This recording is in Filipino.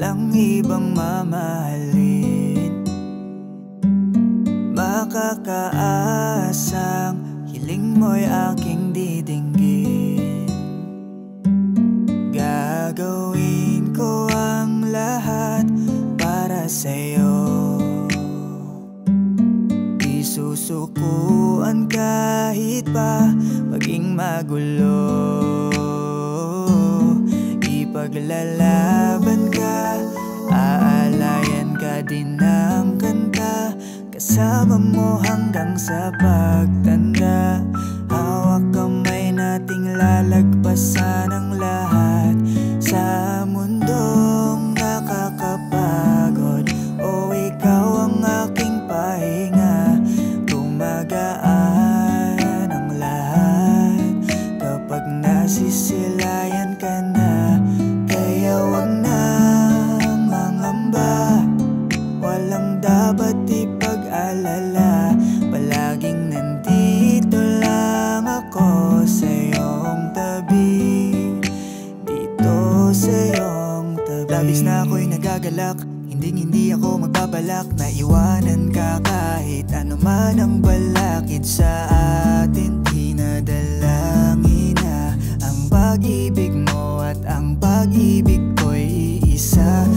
Walang ibang mamahalin. Makakaasang Hiling mo'y aking didinggin Gagawin ko ang lahat para sa'yo. Isusukuan kahit pa maging magulo. Ipaglalaban aalayan ka din ng kanta Kasama mo hanggang sa pagtanda. Hawak kamay nating lalagpasan ang lahat. Sa mundong nakakapagod O ikaw ang aking pahinga. Gumagaan ang lahat Kapag nasisilayan Na ako'y nagagalak Hindi hindi ako magbabalak. Na iwanan ka kahit ano man ang balakid sa atin Dinadalangin na ang pag-ibig mo At ang pag-ibig ko'y iisa